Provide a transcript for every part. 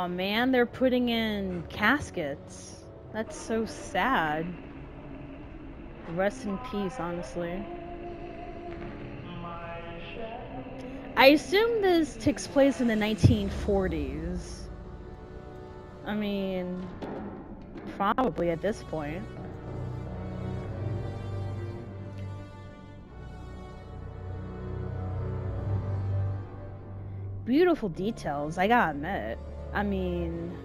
Oh man, they're putting in caskets. That's so sad. Rest in peace, honestly. I assume this takes place in the 1940s. I mean, probably at this point. Beautiful details, I gotta admit. I mean,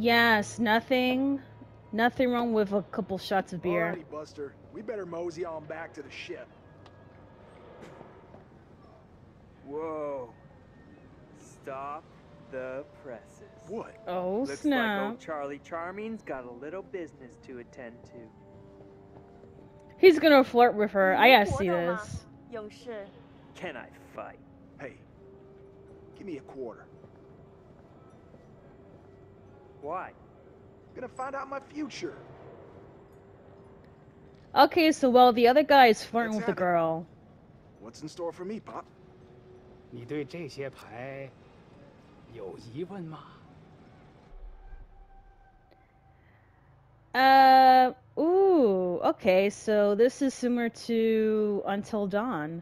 Yes, nothing. Nothing wrong with a couple shots of beer. Alrighty, Buster. We better mosey on back to the ship. Whoa. Stop the presses. What? Oh, Looks like snap. old Charlie Charming's got a little business to attend to. He's gonna flirt with her. I gotta see 活动吗 this. 勇士， Can I fight? Hey, give me a quarter. Why? Gonna find out my future. Okay, so while the other guy is flirting Let's with the have it. girl, What's in store for me, Pop? 你对这些牌 有疑问吗？ uh, ooh, okay, so this is similar to Until Dawn.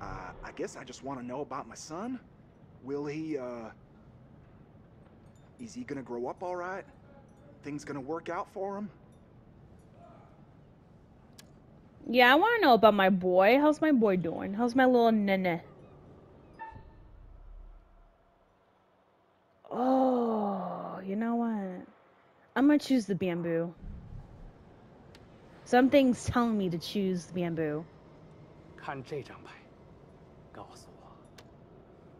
Uh, I guess I just want to know about my son. Will he, uh... Is he gonna grow up alright? Things gonna work out for him? Yeah, I want to know about my boy. How's my boy doing? How's my little nene? Oh, you know what? I'm gonna choose the bamboo. Something's telling me to choose the bamboo. 看这张牌，告诉我，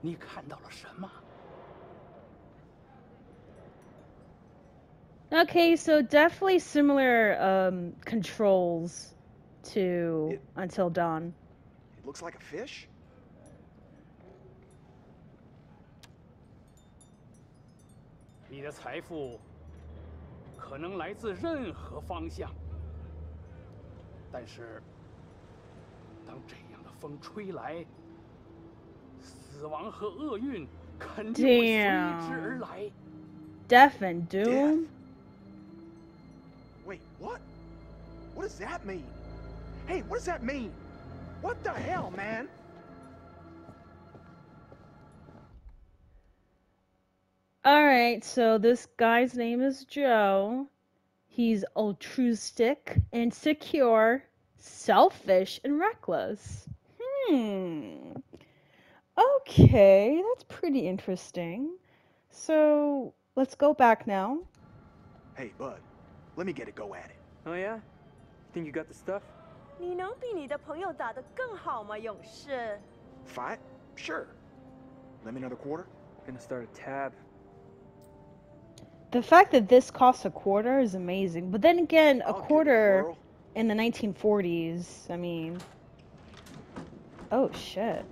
你看到了什么？ Okay, so definitely similar um, controls to It- Until Dawn. It looks like a fish? 你的财富可能来自任何方向，但是当这样的风吹来，死亡和厄运肯定会随之而 Damn 来。 Death and Doom? Wait, what? What does that mean? Hey, what does that mean? What the hell, man? Alright, so this guy's name is Joe. He's altruistic, insecure, selfish, and reckless. Hmm. Okay, that's pretty interesting. So, let's go back now. Hey, bud, let me get a go at it. Oh yeah? Think you got the stuff? 你能比你的朋友打得更好吗，勇士？ Fight? Sure. Let me another quarter? Gonna start a tab. The fact that this costs a quarter is amazing, but then again, a quarter in the 1940s, I mean. Oh shit.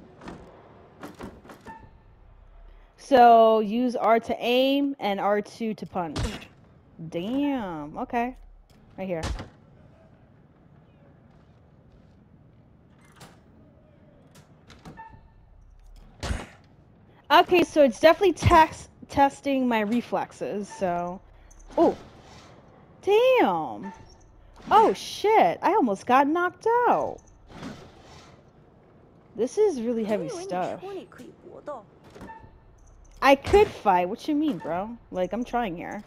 So use R to aim and R2 to punch. Damn. Okay. Right here. Okay, so it's definitely tax testing my reflexes, so... Oh! Damn! Oh, shit! I almost got knocked out! This is really heavy stuff. I could fight. What you mean, bro? Like, I'm trying here.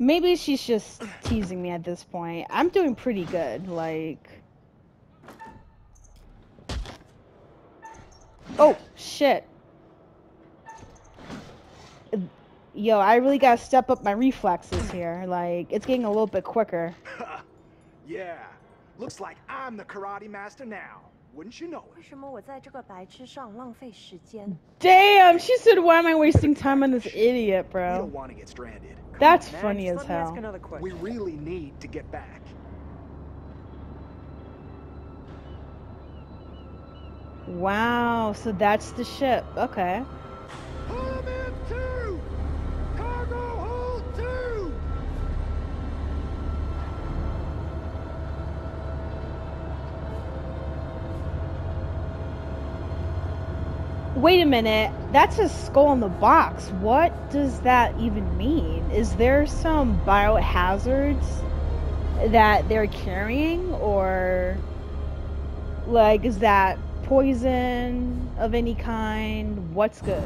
Maybe she's just teasing me at this point. I'm doing pretty good. Like... Oh, shit. Yo, I really gotta step up my reflexes here. Like, it's getting a little bit quicker. yeah, looks like I'm the karate master now. Wouldn't you know it? Damn, she said, why am I wasting time on this idiot, bro? Don't get stranded. That's funny as hell. We really need to get back. Wow, so that's the ship. Okay. Wait a minute, that's a skull in the box. What does that even mean? Is there some biohazards that they're carrying, or like, is that poison of any kind? What's good?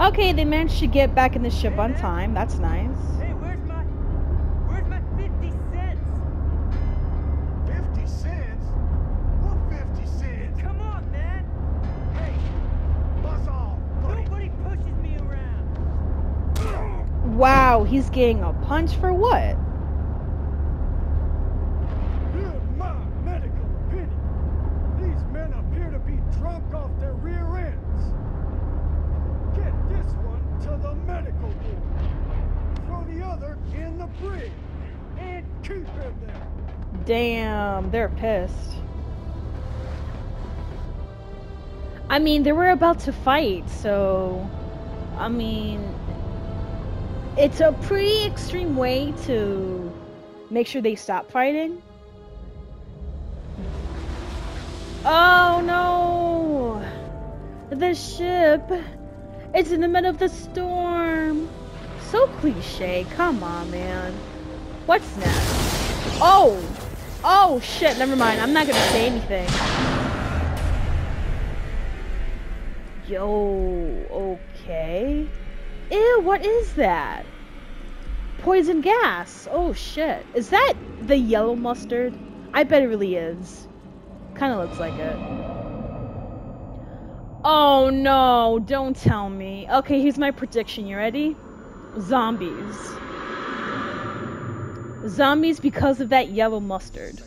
Okay, they managed to get back in the ship on time. That's nice. Hey, Wow, he's getting a punch for what? In my medical opinion, these men appear to be drunk off their rear ends. Get this one to the medical ward. Throw the other in the brig. And keep him there. Damn, they're pissed. I mean, they were about to fight, so. I mean. It's a pretty extreme way to make sure they stop fighting. Oh no! The ship! It's in the middle of the storm! So cliche, come on, man. What's next? Oh! Oh shit, never mind. I'm not gonna say anything. Yo, okay. Ew, what is that? Poison gas. Oh shit. Is that the yellow mustard? I bet it really is. Kinda looks like it. Oh no, don't tell me. Okay, here's my prediction. You ready? Zombies. Zombies because of that yellow mustard.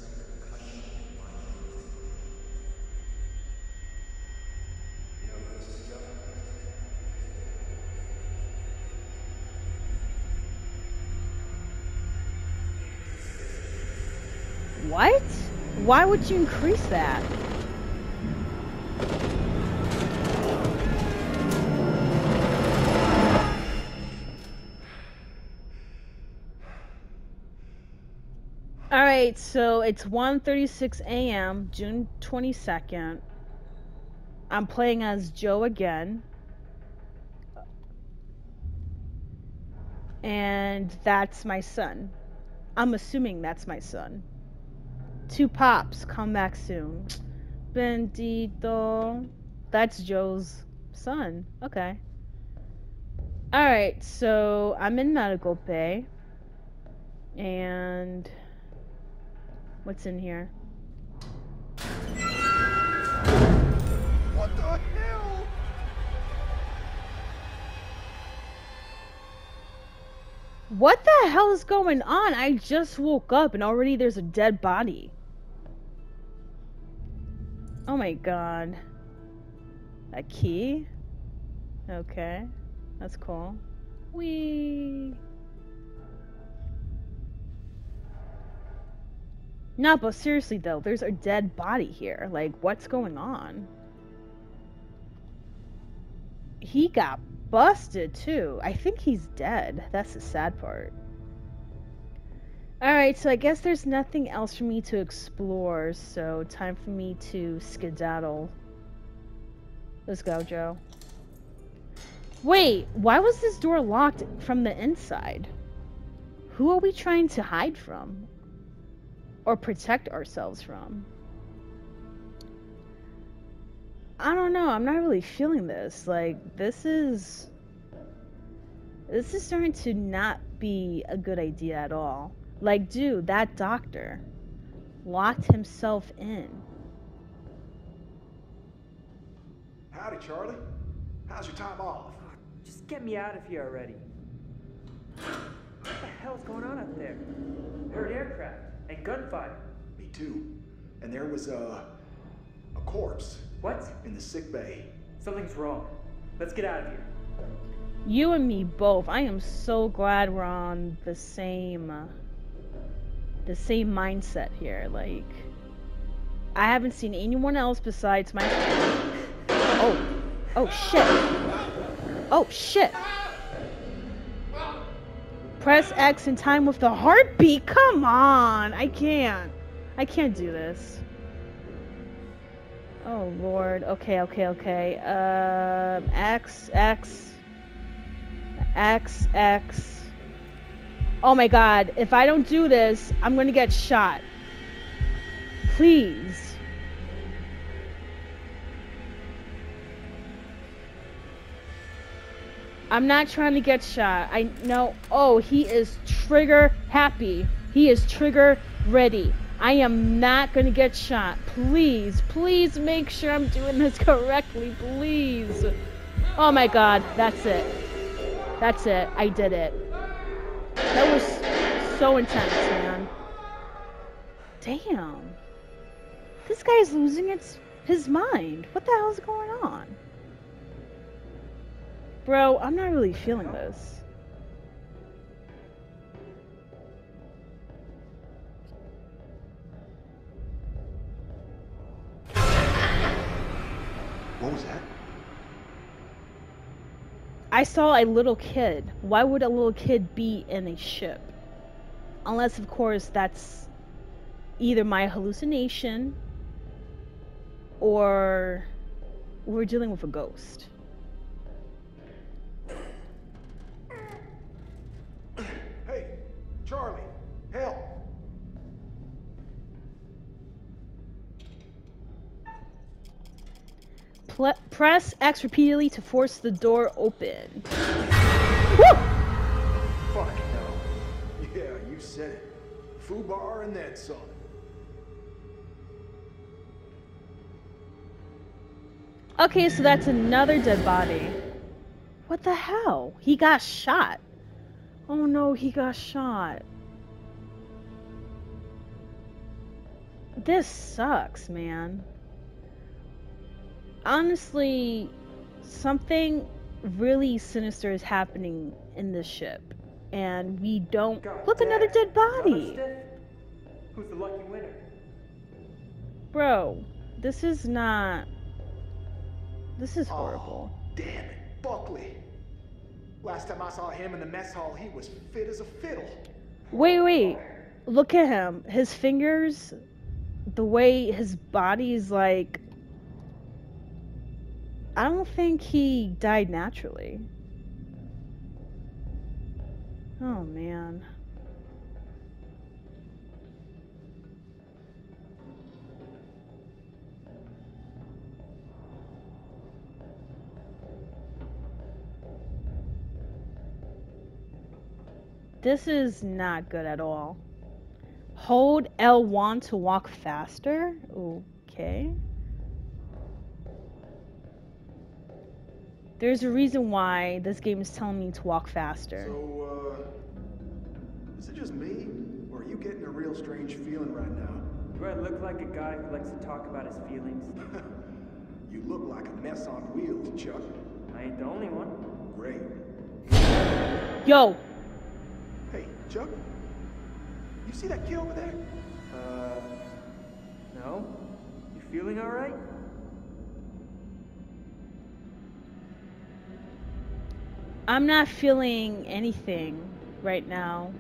What? Why would you increase that? All right, so it's 1:36 a.m., June 22nd. I'm playing as Joe again. And that's my son. I'm assuming that's my son. Two pops, come back soon. Bendito. That's Joe's son. Okay. Alright, so I'm in medical bay. And what's in here? What the hell? What the hell is going on? I just woke up and already there's a dead body. Oh my god. A key? Okay. That's cool. Wee. No, but seriously though, there's a dead body here. Like, what's going on? He got busted too. I think he's dead. That's the sad part. Alright, so I guess there's nothing else for me to explore, so time for me to skedaddle. Let's go, Joe. Wait, why was this door locked from the inside? Who are we trying to hide from? Or protect ourselves from? I don't know. I'm not really feeling this. Like, this is. This is starting to not be a good idea at all. Like, dude, that doctor locked himself in. Howdy, Charlie. How's your time off? Just get me out of here already. What the hell's going on up there? Heard aircraft and gunfire. Me too. And there was a a corpse What? in the sick bay. Something's wrong. Let's get out of here. You and me both. I am so glad we're on the same uh, the same mindset here. Like, I haven't seen anyone else besides my. Oh, oh shit! Oh shit! Press X in time with the heartbeat. Come on, I can't. I can't do this. Oh lord. Okay, okay, okay. Um, X, X, X, X. Oh my god, if I don't do this, I'm gonna get shot. Please. I'm not trying to get shot. I know. Oh, he is trigger happy. He is trigger ready. I am not going to get shot. Please, please make sure I'm doing this correctly. Please. Oh my god, that's it. That's it. I did it. That was so intense, man. Damn. This guy's losing its his mind. What the hell's going on? Bro, I'm not really feeling this. What was that? I saw a little kid. Why would a little kid be in a ship? Unless, of course, that's either my hallucination or we're dealing with a ghost. Press X repeatedly to force the door open. Woo! Fuck no. Yeah, you said it. Fubar and then some. Okay, so that's another dead body. What the hell? He got shot. Oh no, he got shot. This sucks, man. Honestly, something really sinister is happening in this ship. And we don't. God Look, another dead body! Another? Who's the lucky winner? Bro, this is not. This is horrible. Oh, damn it, Buckley. Last time I saw him in the mess hall, he was fit as a fiddle. Wait, wait. Look at him. His fingers, the way his body's like. I don't think he died naturally. Oh, man. This is not good at all. Hold L1 to walk faster? Okay. There's a reason why this game is telling me to walk faster. So, uh, is it just me, or are you getting a real strange feeling right now? Do I look like a guy who likes to talk about his feelings? You look like a mess on wheels, Chuck. I ain't the only one. Great. Yo, Hey, Chuck. You see that kid over there? Uh, no? You feeling alright? I'm not feeling anything right now.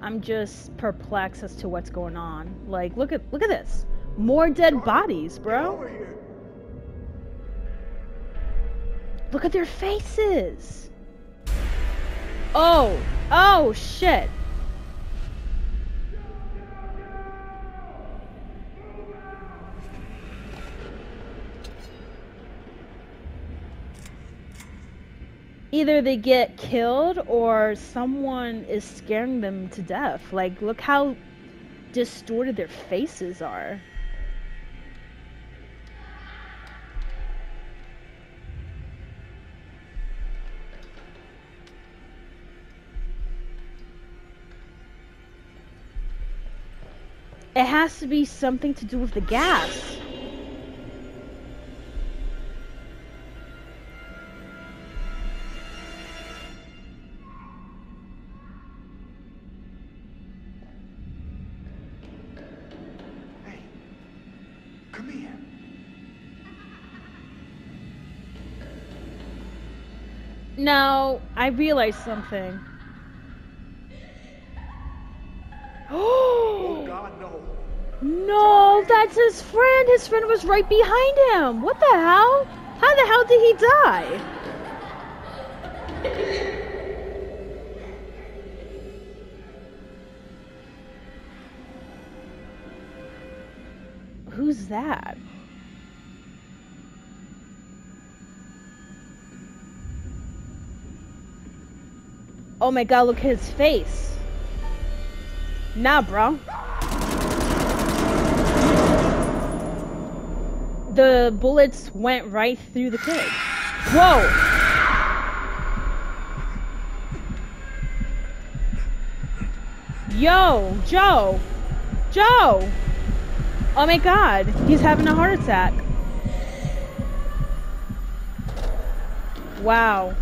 I'm just perplexed as to what's going on. Like, look at look at this. More dead bodies, bro. Look at their faces. Oh, oh shit. Either they get killed or someone is scaring them to death. Like, look how distorted their faces are. It has to be something to do with the gas. Now, I realized something. Oh God, no. No, that's his friend. His friend was right behind him. What the hell? How the hell did he die? Who's that? Oh my god, look at his face. Nah, bro. The bullets went right through the kid. Whoa! Yo, Joe! Joe! Oh my god, he's having a heart attack. Wow.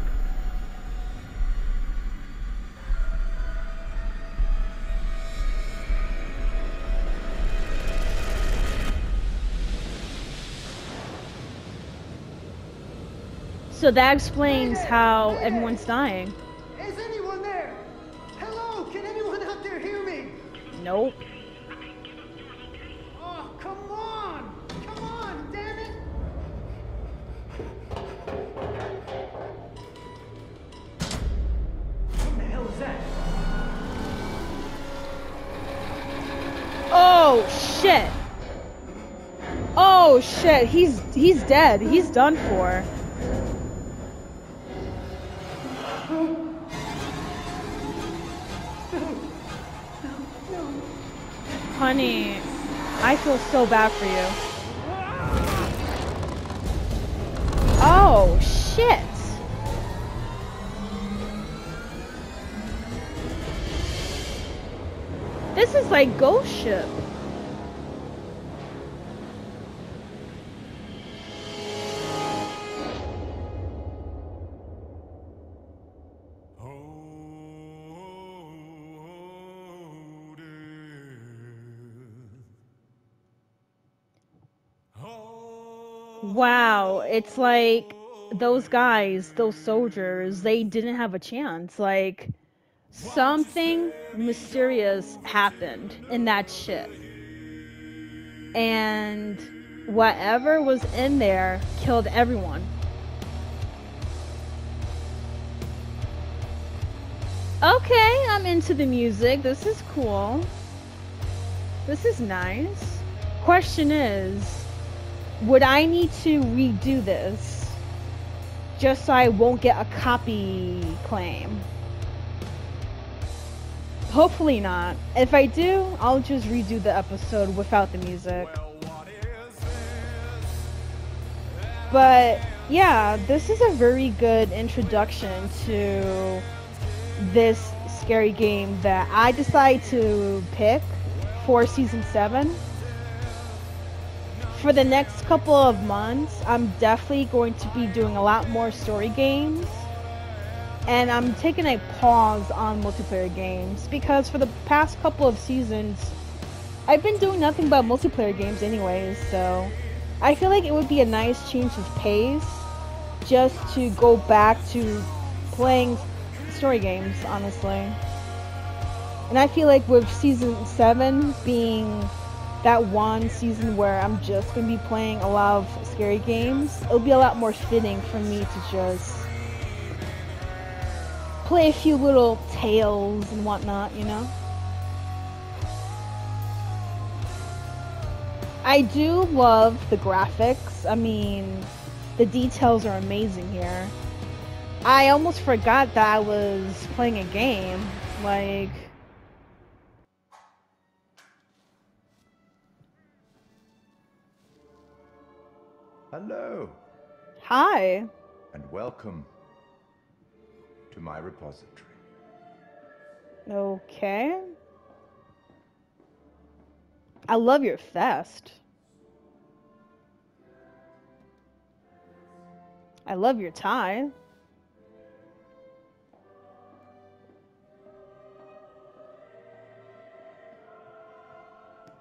So that explains how everyone's dying. Is anyone there? Hello? Can anyone out there hear me? Nope. Oh, come on! Come on, damn it! What the hell is that? Oh shit. Oh shit, he's he's dead. He's done for. Honey, I feel so bad for you. Oh shit. This is like Ghost Ship. Wow, it's like those guys, those soldiers, they didn't have a chance. Like something mysterious happened in that ship. And whatever was in there killed everyone. Okay, I'm into the music. This is cool. This is nice. Question is, would I need to redo this just so I won't get a copy claim? Hopefully not. If I do, I'll just redo the episode without the music. But yeah, this is a very good introduction to this scary game that I decided to pick for season 7 for the next couple of months, I'm definitely going to be doing a lot more story games. And I'm taking a pause on multiplayer games because for the past couple of seasons, I've been doing nothing but multiplayer games anyways, so I feel like it would be a nice change of pace just to go back to playing story games, honestly. And I feel like with season 7 being that one season where I'm just gonna be playing a lot of scary games, it'll be a lot more fitting for me to just play a few little tales and whatnot, you know? I do love the graphics. I mean, the details are amazing here. I almost forgot that I was playing a game. Like, Hello, hi. and welcome to my repository. Okay. I love your vest. I love your tie.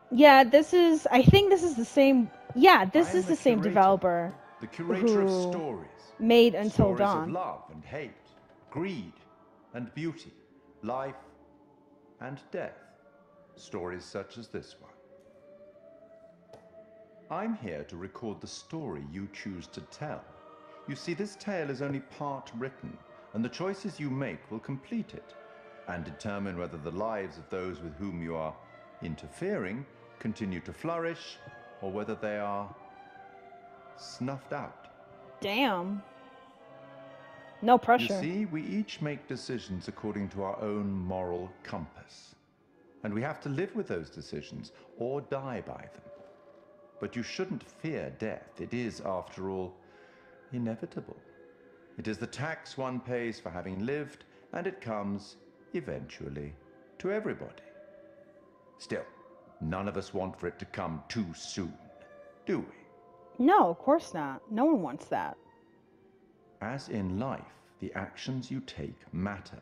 Yeah, this is I think this is the same Yeah, this is am the same curator, developer The curator of who stories. made Until stories Dawn. of love and hate, greed and beauty, life and death. Stories such as this one. I'm here to record the story you choose to tell. You see, this tale is only part written, and the choices you make will complete it and determine whether the lives of those with whom you are interfering continue to flourish or whether they are snuffed out. Damn. No pressure. You see, we each make decisions according to our own moral compass. And we have to live with those decisions or die by them. But you shouldn't fear death. It is, after all, inevitable. It is the tax one pays for having lived, and it comes, eventually, to everybody. Still, none of us want for it to come too soon, do we? No, of course not. No one wants that. As in life, the actions you take matter.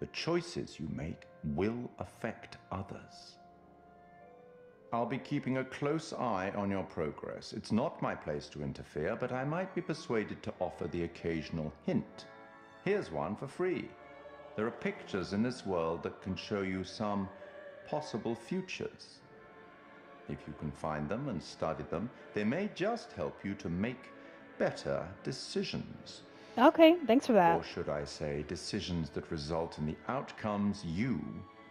The choices you make will affect others. I'll be keeping a close eye on your progress. It's not my place to interfere, but I might be persuaded to offer the occasional hint. Here's one for free. There are pictures in this world that can show you some possible futures. If you can find them and study them, they may just help you to make better decisions. Okay, thanks for that. Or should I say, decisions that result in the outcomes you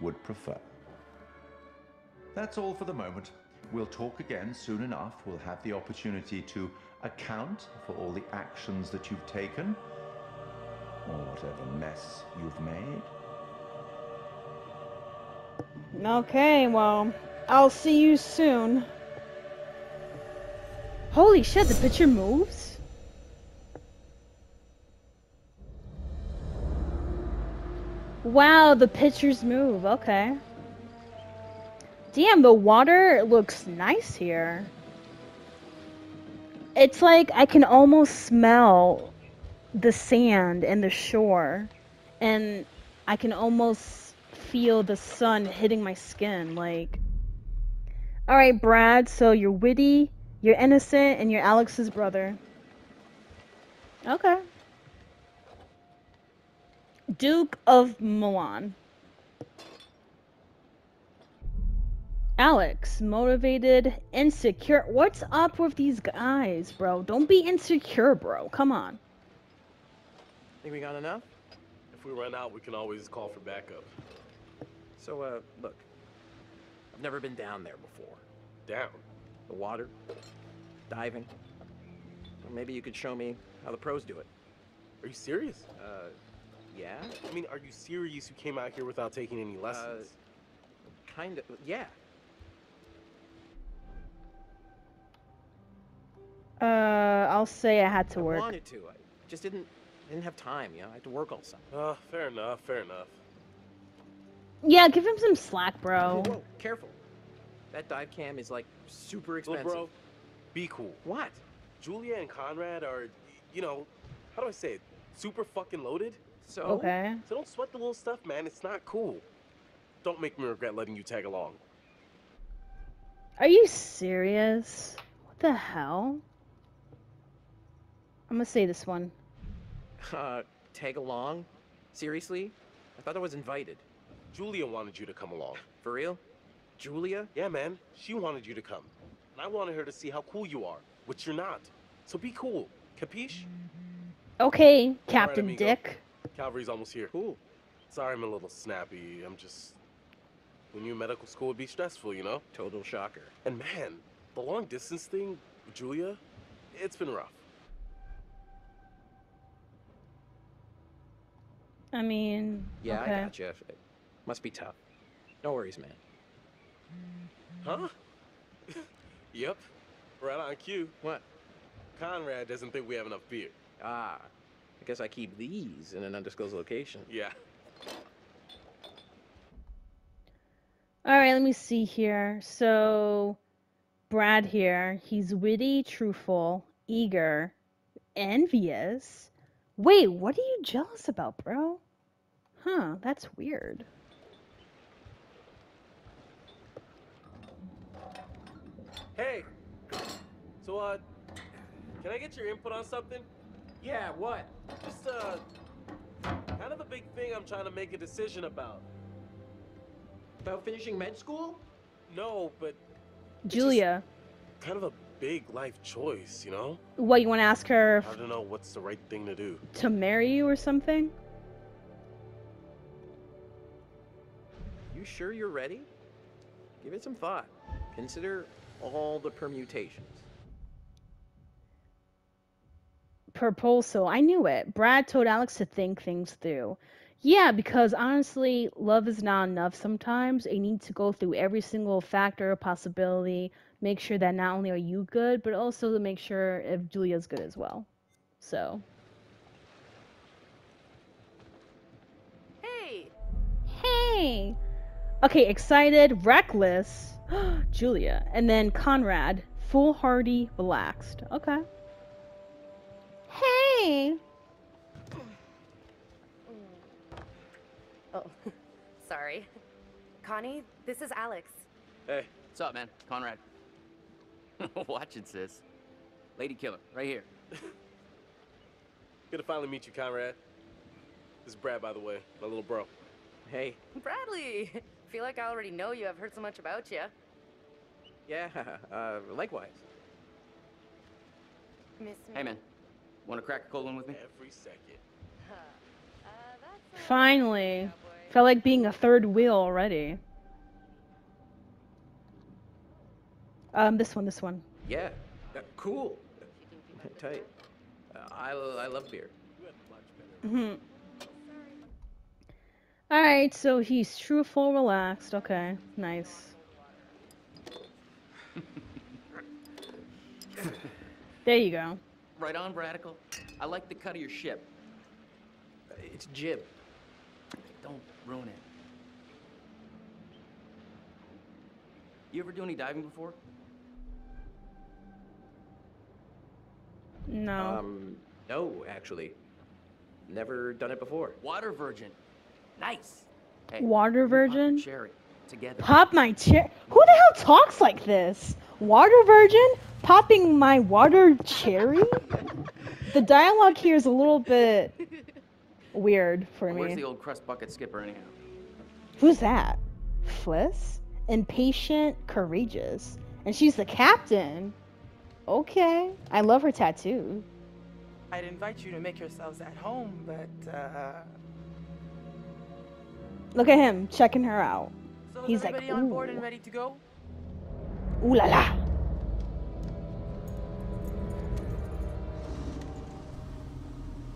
would prefer. That's all for the moment. We'll talk again soon enough. We'll have the opportunity to account for all the actions that you've taken, or whatever mess you've made. Okay, well, I'll see you soon. Holy shit, the picture moves? Wow, the pictures move. Okay. Damn, the water looks nice here. It's like I can almost smell the sand and the shore. And I can almost feel the sun hitting my skin. Like, all right, Brad. So you're witty, you're innocent, and you're Alex's brother. Okay. Duke of Milan. Alex, motivated, insecure. What's up with these guys, bro? Don't be insecure, bro. Come on. Think we got enough? If we run out, we can always call for backup. So, uh, look. I've never been down there before. Down. The water, diving. Or maybe you could show me how the pros do it. Are you serious? Uh, yeah? I mean, are you serious you came out here without taking any lessons? Kind of, yeah. Uh, I'll say I had to I work. wanted to. I just didn't didn't have time, you know. I had to work all summer. Uh, fair enough, fair enough. Yeah, give him some slack, bro. Whoa, whoa, careful. That dive cam is like super Little expensive. bro, be cool. What? Julia and Conrad are, you know, how do I say it? Super fucking loaded. So Okay. So don't sweat the little stuff, man. It's not cool. Don't make me regret letting you tag along. Are you serious? What the hell? I'm gonna say this one. uh tag along? Seriously? I thought I was invited. Julia wanted you to come along. For real? Julia? Yeah, man. She wanted you to come. And I wanted her to see how cool you are, which you're not. So be cool. Capiche? Okay, Captain amigo. Dick. Calvary's almost here. Cool. Sorry I'm a little snappy. I'm just. When you medical school would be stressful, you know? Total shocker. And man, the long distance thing Julia, it's been rough. I mean, Yeah, okay. I gotcha. It must be tough. No worries, man. Huh? yep. Right on cue. What? Conrad doesn't think we have enough beer. Ah, I guess I keep these in an undisclosed location. Yeah. All right, let me see here. So, Brad here, he's witty, truthful, eager, envious. Wait, what are you jealous about, bro? Huh, that's weird. Hey, So, uh, can I get your input on something? Yeah, what? Just, uh, kind of a big thing I'm trying to make a decision about. About finishing med school? No, but Julia, kind of a big life choice, you know? what you want to ask her I don't know what's the right thing to do. to marry you or something? You sure you're ready? Give it some thought. Consider all the permutations. proposal. I knew it. Brad told Alex to think things through. Yeah, because honestly, love is not enough sometimes. You need to go through every single factor, possibility, make sure that not only are you good, but also to make sure if Julia's good as well. So, Hey, hey. Okay, excited, reckless, Julia, and then Conrad, foolhardy, relaxed. Okay. Hey. Oh, sorry. Connie, this is Alex. Hey, What's up, man? Conrad. Watch it, sis. Lady Killer, right here. good to finally meet you, Conrad. This is Brad, by the way, my little bro. Hey, Bradley! Feel like I already know you. I've heard so much about you. yeah, uh, likewise. Miss me? Hey, man. Want to crack a cold one with me? Every second. Uh, Finally. cowboy. Felt like being a third wheel already. Um, this one, this one. Yeah, uh, cool. Tight. Uh, I, I love beer. hmm Alright, so he's truthful, relaxed. Okay, nice. there you go. Right on, Bradical. I like the cut of your ship. It's Jib. Don't ruin it. You ever do any diving before? No. Um, no, actually. Never done it before. Water virgin. Nice. Hey, Water you pop virgin? Cherry. Together. Pop my chair. Who the hell talks like this? Water virgin? Popping my water cherry? The dialogue here is a little bit weird for me. Where's the old crust bucket skipper, anyhow? Who's that? Fliss? Impatient, courageous. And she's the captain. Okay. I love her tattoo. I'd invite you to make yourselves at home, but uh, Look at him checking her out. so He's like, everybody on board and "Ooh." ready to go? Ooh la la.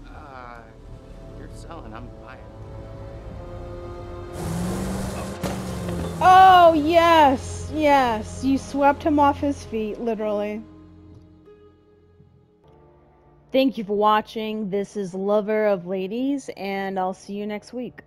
Uh, you're selling, I'm buying. Oh, yes. Yes. You swept him off his feet, literally. Thank you for watching. This is Lover of Ladies, and I'll see you next week.